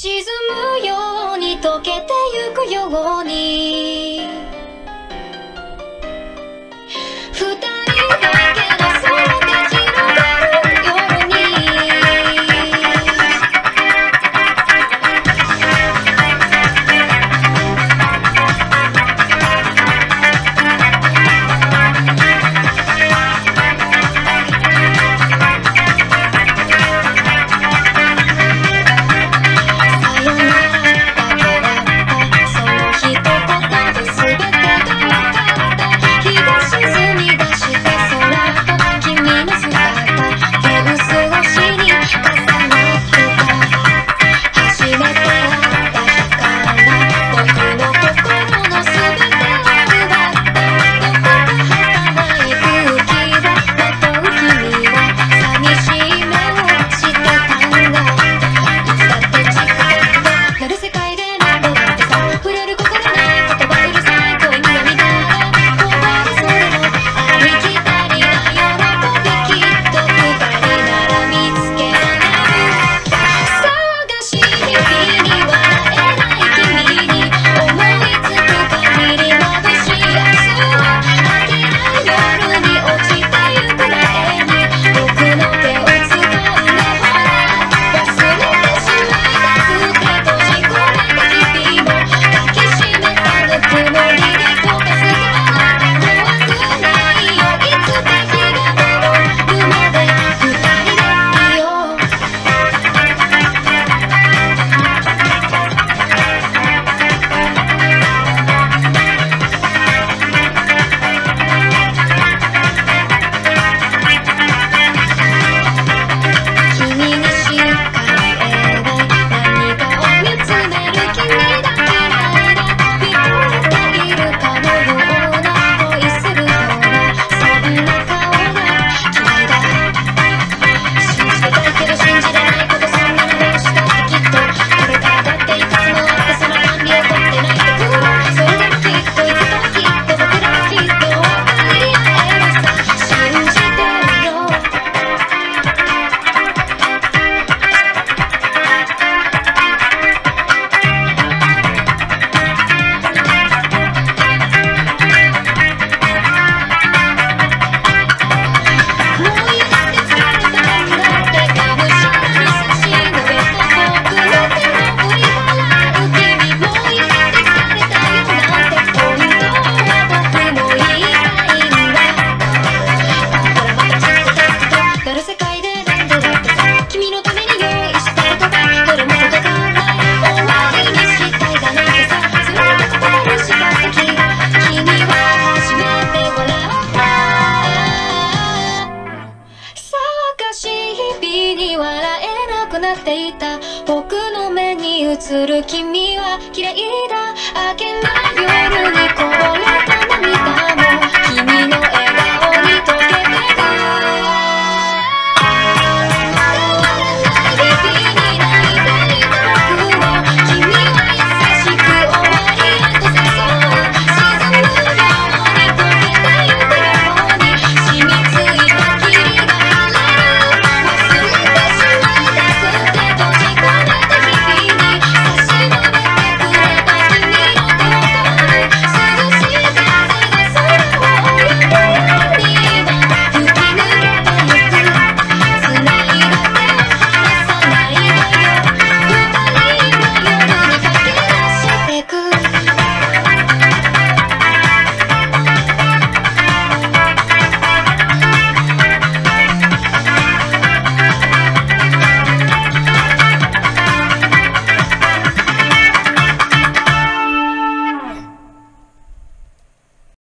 沈むように溶けてゆくようになっていた。僕の目に映る君は嫌いだ。明けない夜にこぼれ